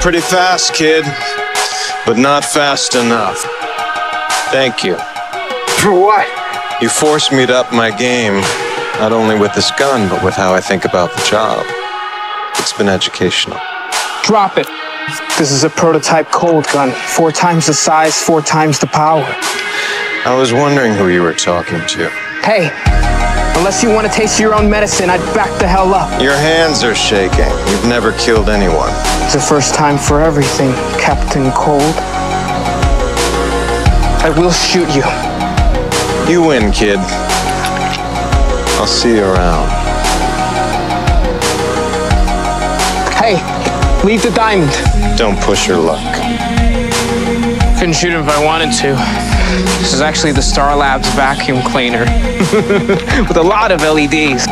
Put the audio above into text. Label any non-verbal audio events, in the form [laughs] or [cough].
Pretty fast, kid, but not fast enough. Thank you. For what? You forced me to up my game, not only with this gun, but with how I think about the job. It's been educational. Drop it. This is a prototype cold gun. Four times the size, four times the power. I was wondering who you were talking to. Hey, unless you want to taste your own medicine, I'd back the hell up. Your hands are shaking. You've never killed anyone. It's the first time for everything, Captain Cold. I will shoot you. You win, kid. I'll see you around. Hey, leave the diamond. Don't push your luck. Couldn't shoot him if I wanted to. This is actually the Star Labs vacuum cleaner [laughs] with a lot of LEDs.